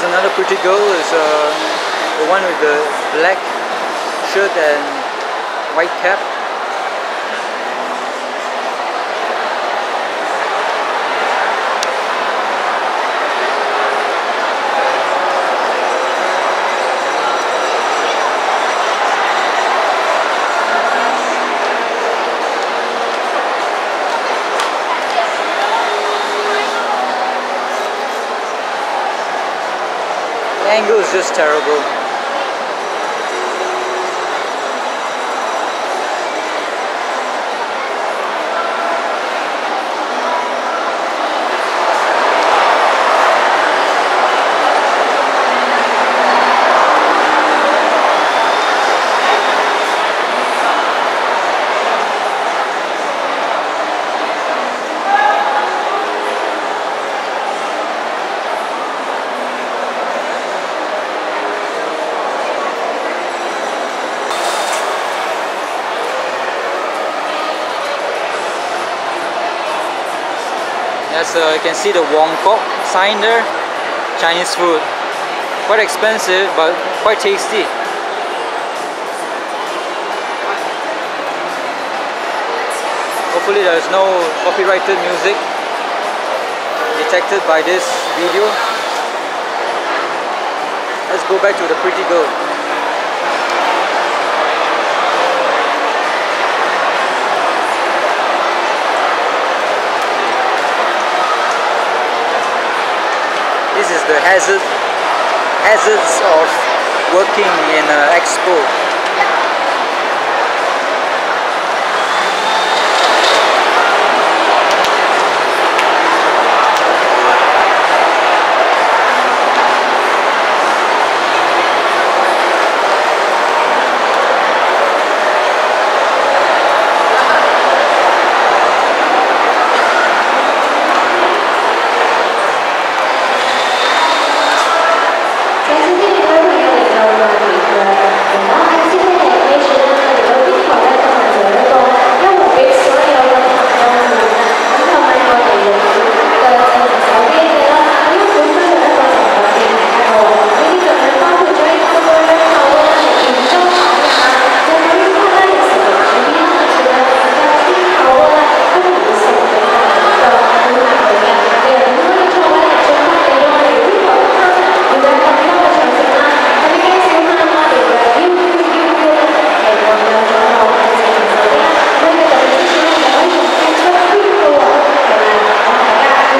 There's another pretty girl, is uh, the one with the black shirt and white cap. Angle is just terrible. Yes, uh, you can see the Wong Kok sign there. Chinese food. Quite expensive, but quite tasty. Hopefully there is no copyrighted music detected by this video. Let's go back to the pretty girl. Is the hazard hazards of working in an expo.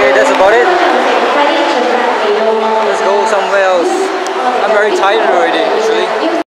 Okay, that's about it. Let's go somewhere else. I'm very tired already.